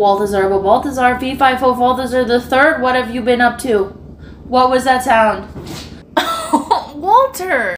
Balthazar, but Balthazar, V5 Balthazar the third, what have you been up to? What was that sound? Walter!